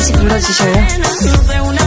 다시 불러주셔요.